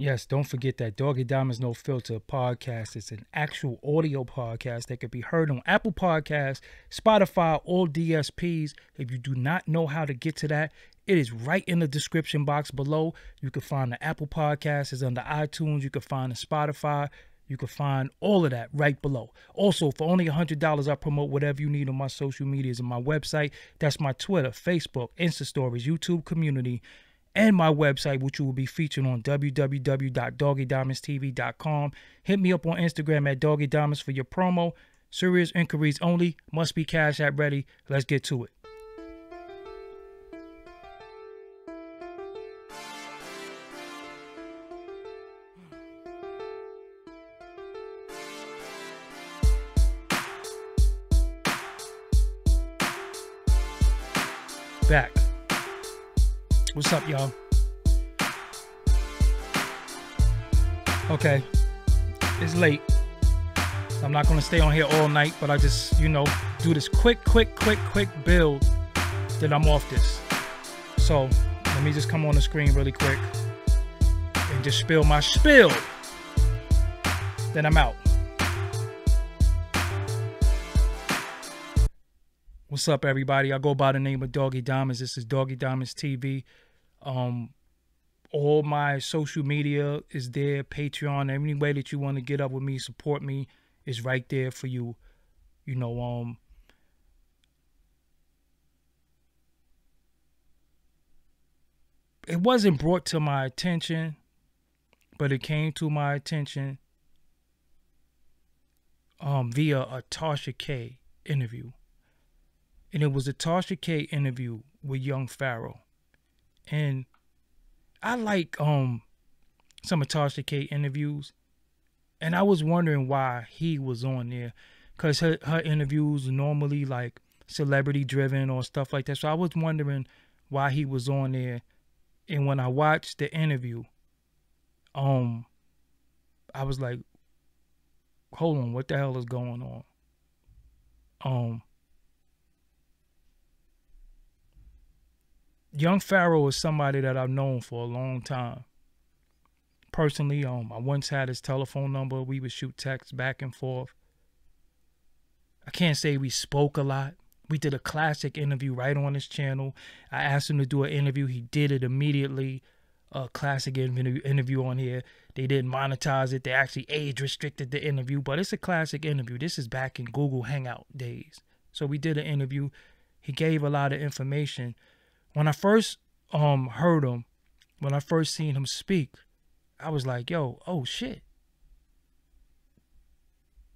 Yes, don't forget that Doggie Diamonds No Filter podcast is an actual audio podcast that can be heard on Apple Podcasts, Spotify, all DSPs. If you do not know how to get to that, it is right in the description box below. You can find the Apple Podcast is under iTunes. You can find the Spotify. You can find all of that right below. Also, for only $100, I promote whatever you need on my social medias and my website. That's my Twitter, Facebook, Insta Stories, YouTube community, and my website, which you will be featured on www.doggiediamondstv.com. Hit me up on Instagram at Doggie Diamonds for your promo. Serious inquiries only. Must be cash app ready. Let's get to it. What's up, y'all? Okay, it's late. I'm not gonna stay on here all night, but I just, you know, do this quick, quick, quick, quick build. Then I'm off this. So let me just come on the screen really quick and just spill my spill. Then I'm out. What's up, everybody? I go by the name of Doggie Diamonds. This is Doggie Diamonds TV. Um, all my social media is there. Patreon, any way that you want to get up with me, support me, is right there for you. You know, um, it wasn't brought to my attention, but it came to my attention um via a Tasha K interview and it was a Tasha K interview with Young Pharaoh. And I like um some of Tasha K interviews. And I was wondering why he was on there. Cause her, her interviews normally like celebrity driven or stuff like that. So I was wondering why he was on there. And when I watched the interview, um I was like, hold on, what the hell is going on? Um Young Pharaoh is somebody that I've known for a long time. Personally, um, I once had his telephone number. We would shoot texts back and forth. I can't say we spoke a lot. We did a classic interview right on his channel. I asked him to do an interview. He did it immediately. A classic interview on here. They didn't monetize it. They actually age restricted the interview, but it's a classic interview. This is back in Google Hangout days. So we did an interview. He gave a lot of information when I first um heard him, when I first seen him speak, I was like, yo, oh shit.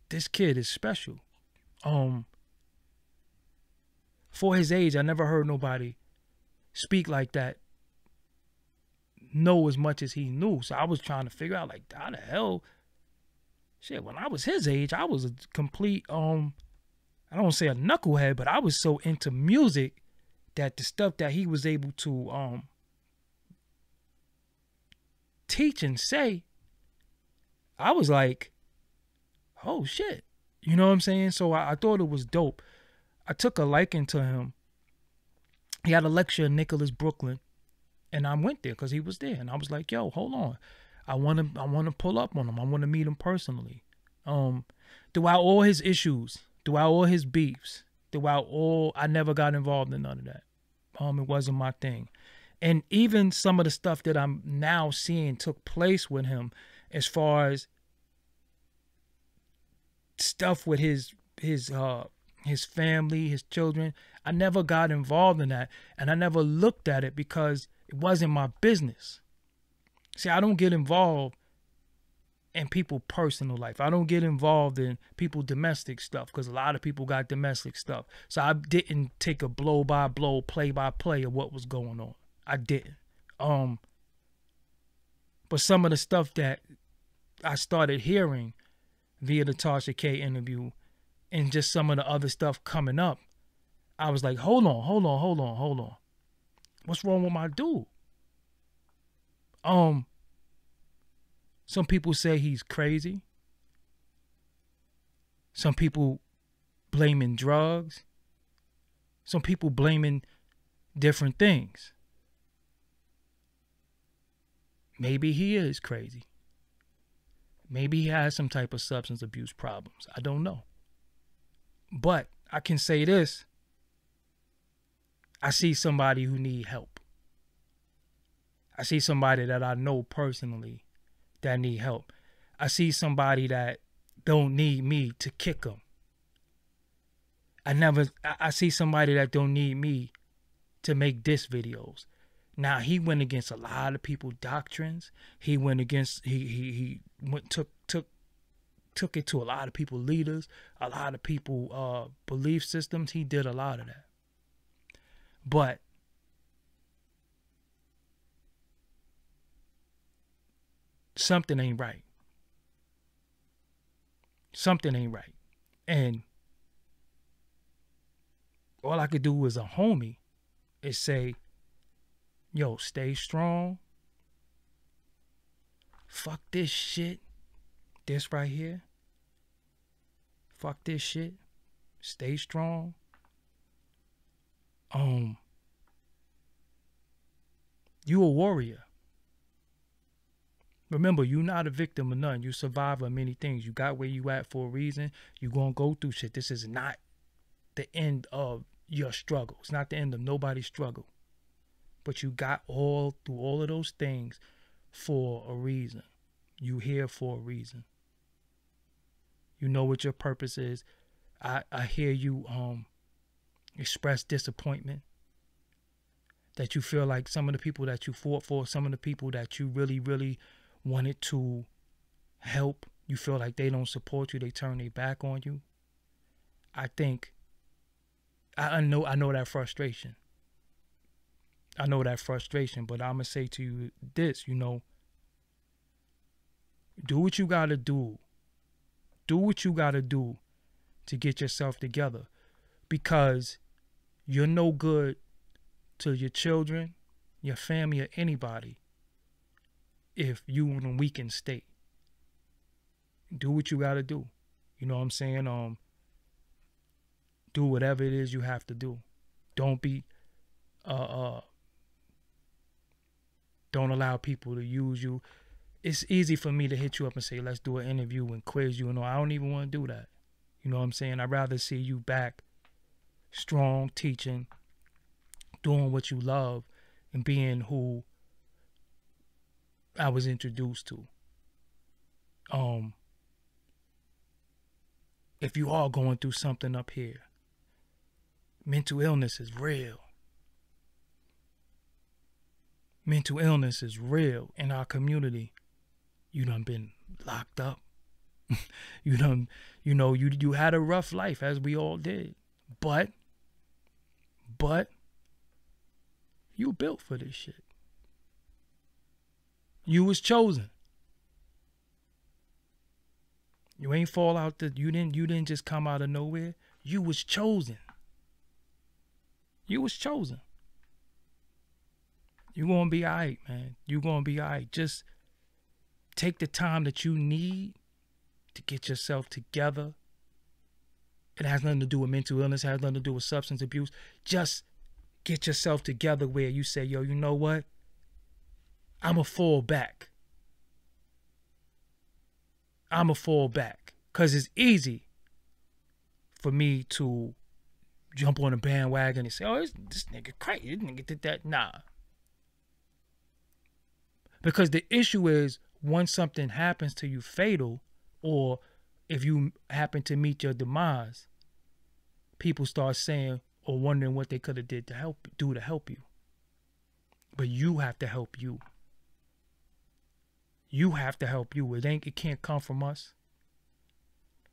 This kid is special. Um for his age, I never heard nobody speak like that, know as much as he knew. So I was trying to figure out like how the hell shit, when I was his age, I was a complete um I don't say a knucklehead, but I was so into music that the stuff that he was able to um teach and say, I was like, oh shit. You know what I'm saying? So I, I thought it was dope. I took a liking to him. He had a lecture in Nicholas, Brooklyn, and I went there because he was there. And I was like, yo, hold on. I want to I want to pull up on him. I want to meet him personally. Um, throughout all his issues, throughout all his beefs, throughout all I never got involved in none of that. Um, it wasn't my thing. And even some of the stuff that I'm now seeing took place with him as far as stuff with his his uh his family, his children. I never got involved in that and I never looked at it because it wasn't my business. See, I don't get involved in people personal life. I don't get involved in people domestic stuff because a lot of people got domestic stuff. So I didn't take a blow by blow, play by play of what was going on. I didn't. Um but some of the stuff that I started hearing via the Tasha K interview and just some of the other stuff coming up, I was like, hold on, hold on, hold on, hold on. What's wrong with my dude? Um some people say he's crazy. Some people blaming drugs. Some people blaming different things. maybe he is crazy. Maybe he has some type of substance abuse problems. I don't know. But I can say this. I see somebody who need help. I see somebody that I know personally that need help. I see somebody that don't need me to kick them. I never I see somebody that don't need me to make diss videos. Now he went against a lot of people doctrines. He went against he he he went took took took it to a lot of people leaders, a lot of people uh belief systems. He did a lot of that. But something ain't right. Something ain't right. And all I could do as a homie is say, yo, stay strong. Fuck this shit. This right here. Fuck this shit. Stay strong. Um you a warrior. Remember, you're not a victim of none. You survive of many things. You got where you at for a reason. You're gonna go through shit. This is not the end of your struggle. It's not the end of nobody's struggle. But you got all through all of those things for a reason. You here for a reason. You know what your purpose is. I, I hear you um express disappointment. That you feel like some of the people that you fought for, some of the people that you really, really wanted to help, you feel like they don't support you, they turn their back on you. I think I know I know that frustration. I know that frustration, but I'm gonna say to you this, you know, do what you gotta do. Do what you gotta do to get yourself together. Because you're no good to your children, your family, or anybody if you in a weakened state. Do what you gotta do. You know what I'm saying? Um do whatever it is you have to do. Don't be uh uh don't allow people to use you. It's easy for me to hit you up and say, let's do an interview and quiz you and all. I don't even want to do that. You know what I'm saying? I'd rather see you back strong, teaching, doing what you love, and being who I was introduced to. Um if you are going through something up here, mental illness is real. Mental illness is real in our community. You done been locked up. you done, you know, you you had a rough life as we all did. But, but, you built for this shit. You was chosen. You ain't fall out that you didn't you didn't just come out of nowhere. You was chosen. You was chosen. You gonna be alright, man. You gonna be alright. Just take the time that you need to get yourself together. It has nothing to do with mental illness, it has nothing to do with substance abuse. Just get yourself together where you say, yo, you know what? I'm a fall back. I'm a fall back. Cause it's easy for me to jump on a bandwagon and say, "Oh, this, this nigga crazy. This nigga did that." Nah. Because the issue is once something happens to you fatal, or if you happen to meet your demise, people start saying or wondering what they could have did to help do to help you. But you have to help you. You have to help you. It ain't it can't come from us.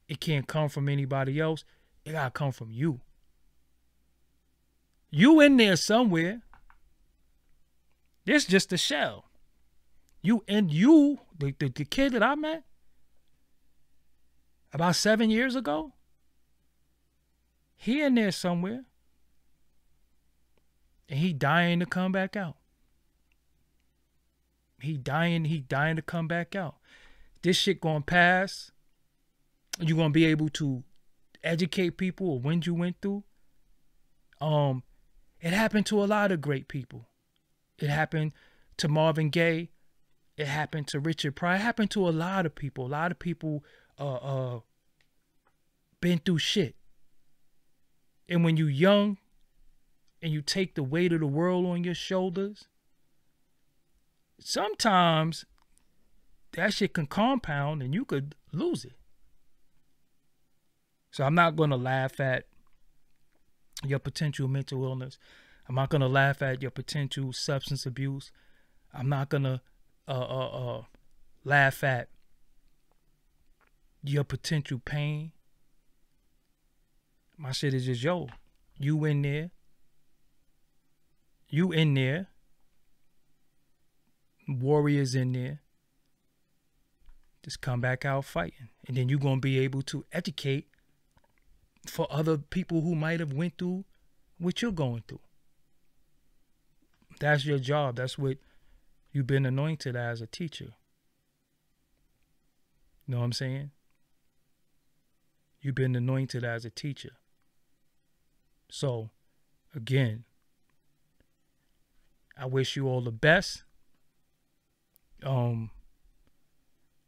It can't come from anybody else. It gotta come from you. You in there somewhere. This just a shell. You and you, the, the, the kid that I met about seven years ago, he in there somewhere. And he dying to come back out. He dying, he dying to come back out. This shit gonna pass. You gonna be able to educate people of when you went through. Um, it happened to a lot of great people. It happened to Marvin Gaye. It happened to Richard Pryor. It happened to a lot of people. A lot of people uh uh been through shit. And when you young and you take the weight of the world on your shoulders, sometimes that shit can compound and you could lose it. So I'm not going to laugh at your potential mental illness. I'm not going to laugh at your potential substance abuse. I'm not going to uh, uh, uh, laugh at your potential pain. My shit is just, yo, you in there. You in there. Warriors in there. Just come back out fighting. And then you're going to be able to educate for other people who might have went through what you're going through. That's your job. That's what you've been anointed as a teacher. Know what I'm saying? You've been anointed as a teacher. So, again, I wish you all the best. Um,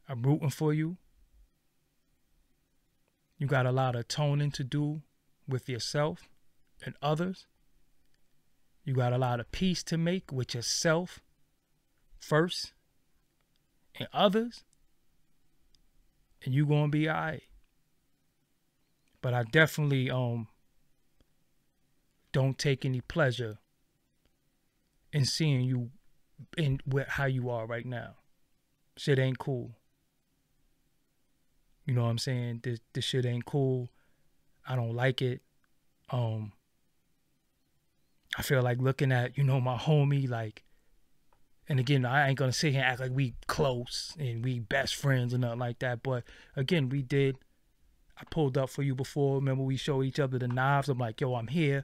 I'm rooting for you. You got a lot of toning to do with yourself and others. You got a lot of peace to make with yourself first and others. And you gonna be alright. But I definitely um don't take any pleasure in seeing you in where how you are right now. Shit ain't cool. You know what I'm saying? This this shit ain't cool. I don't like it. Um I feel like looking at, you know, my homie, like and again, I ain't gonna sit here and act like we close and we best friends and nothing like that. But again, we did I pulled up for you before. Remember we showed each other the knives. I'm like, yo, I'm here.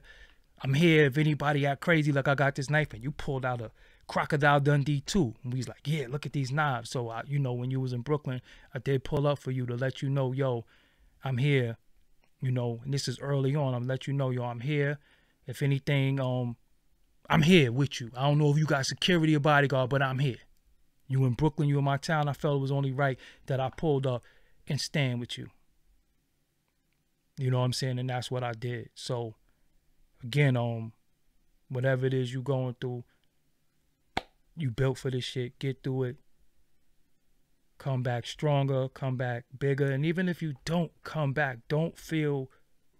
I'm here. If anybody act crazy like I got this knife and you pulled out a Crocodile Dundee too. And we was like, yeah, look at these knives. So, I, you know, when you was in Brooklyn, I did pull up for you to let you know, yo, I'm here. You know, and this is early on. I'm let you know, yo, I'm here. If anything, um, I'm here with you. I don't know if you got security or bodyguard, but I'm here. You in Brooklyn, you in my town. I felt it was only right that I pulled up and stand with you. You know what I'm saying? And that's what I did. So again, um, whatever it is you going through, you built for this shit. Get through it. Come back stronger, come back bigger. And even if you don't come back, don't feel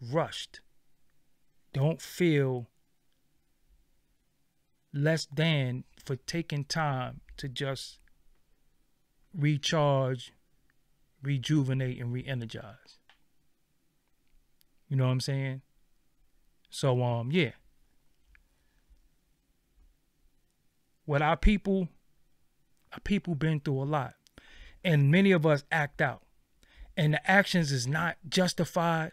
rushed. Don't feel less than for taking time to just recharge, rejuvenate, and re energize. You know what I'm saying? So, um, yeah. What our people our people been through a lot. And many of us act out. And the actions is not justified.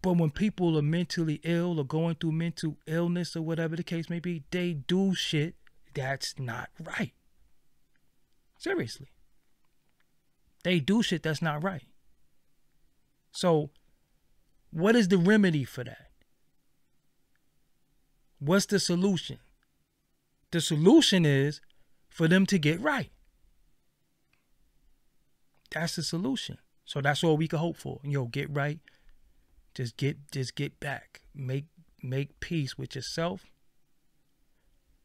But when people are mentally ill or going through mental illness or whatever the case may be they do shit that's not right. Seriously. They do shit that's not right. So what is the remedy for that What's the solution? The solution is for them to get right. That's the solution. So that's all we can hope for. Yo, get right. Just get just get back. Make make peace with yourself.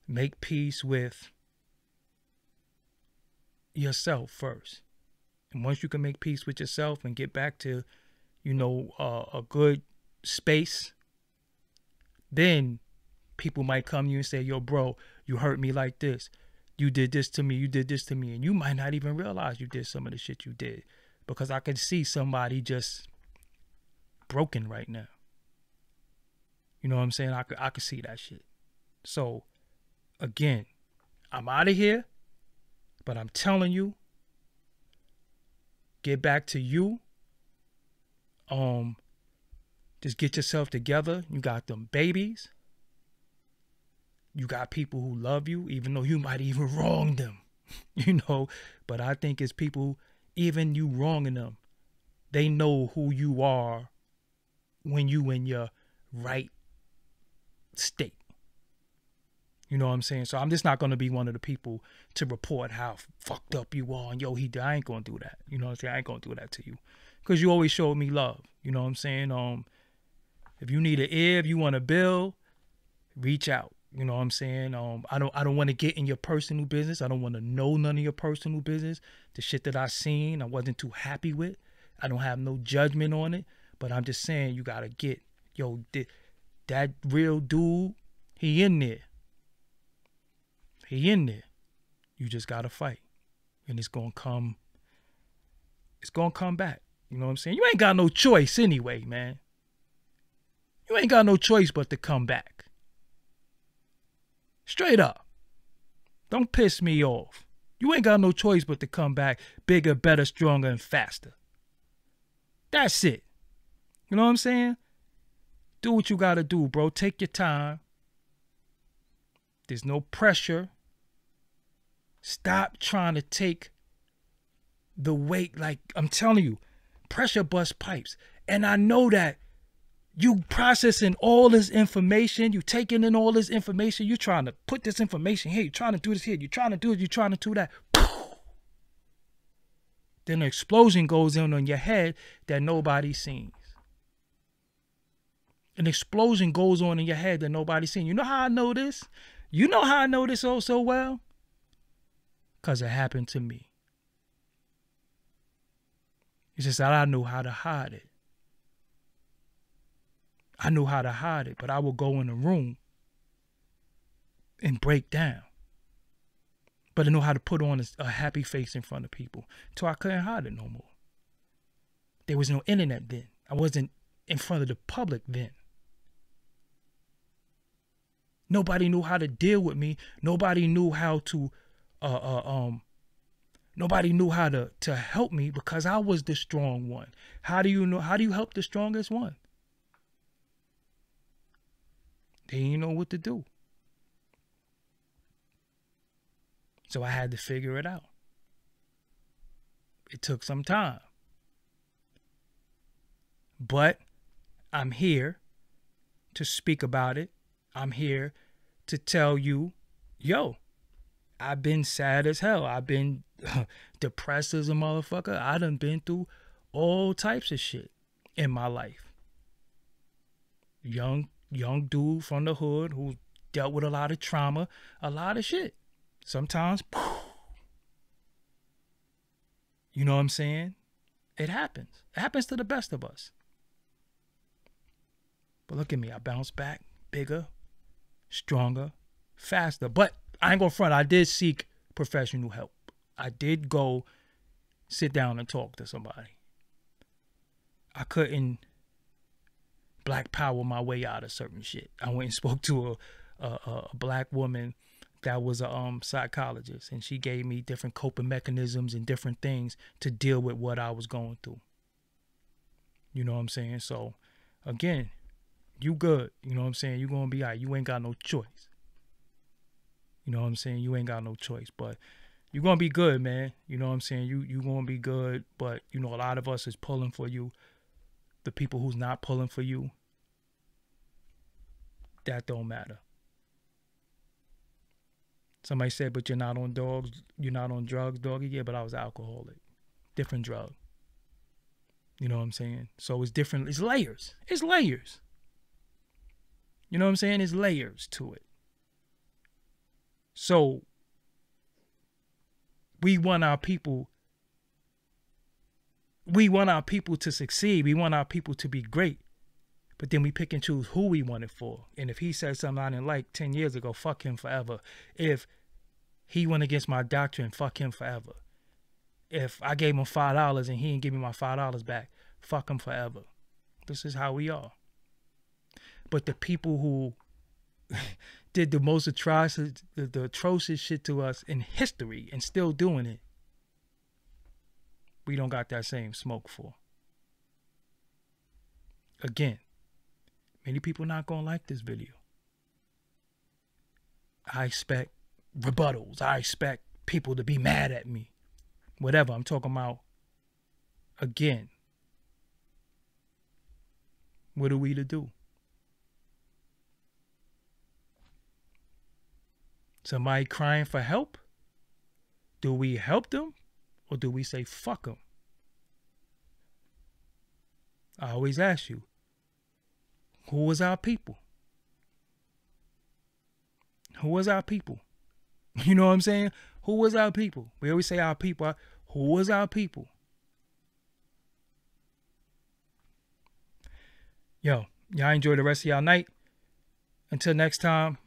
Make peace with yourself first. And once you can make peace with yourself and get back to, you know, uh, a good space, then people might come to you and say, yo, bro, you hurt me like this. You did this to me. You did this to me. And you might not even realize you did some of the shit you did because I could see somebody just broken right now. You know what I'm saying? I could, I could see that shit. So, again, I'm out of here, but I'm telling you, get back to you. Um, just get yourself together. You got them babies. You got people who love you, even though you might even wrong them, you know. But I think it's people, even you wronging them, they know who you are when you in your right state. You know what I'm saying? So I'm just not gonna be one of the people to report how fucked up you are and yo he I ain't gonna do that. You know what I'm saying? I ain't gonna do that to you. Cause you always showed me love. You know what I'm saying? Um if you need an ear, if you want a bill, reach out. You know what I'm saying? Um, I don't I don't want to get in your personal business. I don't want to know none of your personal business. The shit that I seen, I wasn't too happy with. I don't have no judgment on it, but I'm just saying you gotta get yo that real dude. He in there. He in there. You just gotta fight, and it's gonna come. It's gonna come back. You know what I'm saying? You ain't got no choice anyway, man. You ain't got no choice but to come back. Straight up. Don't piss me off. You ain't got no choice but to come back bigger, better, stronger, and faster. That's it. You know what I'm saying? Do what you gotta do, bro. Take your time. There's no pressure. Stop trying to take the weight. Like I'm telling you, pressure bust pipes. And I know that you processing all this information, you taking in all this information, you're trying to put this information here, you're trying to do this here, you're trying to do it, you're trying to do that. Then an explosion goes in on your head that nobody sees. An explosion goes on in your head that nobody's seen. You know how I know this? You know how I know this oh so well? Because it happened to me. It's just that I knew how to hide it. I knew how to hide it, but I would go in a room and break down. But I know how to put on a, a happy face in front of people until I couldn't hide it no more. There was no internet then. I wasn't in front of the public then. Nobody knew how to deal with me. Nobody knew how to uh, uh, um nobody knew how to to help me because I was the strong one. How do you know how do you help the strongest one? They didn't know what to do. So I had to figure it out. It took some time. But I'm here to speak about it. I'm here to tell you, yo, I've been sad as hell. I've been depressed as a motherfucker. I done been through all types of shit in my life. Young young dude from the hood who dealt with a lot of trauma, a lot of shit. Sometimes, you know what I'm saying? It happens. It happens to the best of us. But look at me. I bounced back bigger, stronger, faster. But I ain't gonna front. I did seek professional help. I did go sit down and talk to somebody. I couldn't black power my way out of certain shit. I went and spoke to a a, a black woman that was a um psychologist and she gave me different coping mechanisms and different things to deal with what I was going through. You know what I'm saying? So again, you good. You know what I'm saying? You're gonna be all right. You ain't got no choice. You know what I'm saying? You ain't got no choice. But you're gonna be good, man. You know what I'm saying? You you gonna be good, but you know, a lot of us is pulling for you. The people who's not pulling for you, that don't matter. Somebody said, but you're not on dogs, you're not on drugs, doggy. Yeah, but I was alcoholic. Different drug. You know what I'm saying? So it's different. It's layers. It's layers. You know what I'm saying? It's layers to it. So we want our people we want our people to succeed. We want our people to be great. But then we pick and choose who we want it for. And if he said something I didn't like 10 years ago, fuck him forever. If he went against my doctrine, fuck him forever. If I gave him $5 and he didn't give me my $5 back, fuck him forever. This is how we are. But the people who did the most atrocious, the, the atrocious shit to us in history and still doing it, we don't got that same smoke for. Again, Many people not gonna like this video. I expect rebuttals. I expect people to be mad at me. Whatever. I'm talking about again. What are we to do? Somebody crying for help? Do we help them or do we say fuck them? I always ask you, who was our people? Who was our people? You know what I'm saying? Who was our people? We always say our people. Who was our people? Yo, y'all enjoy the rest of y'all night. Until next time,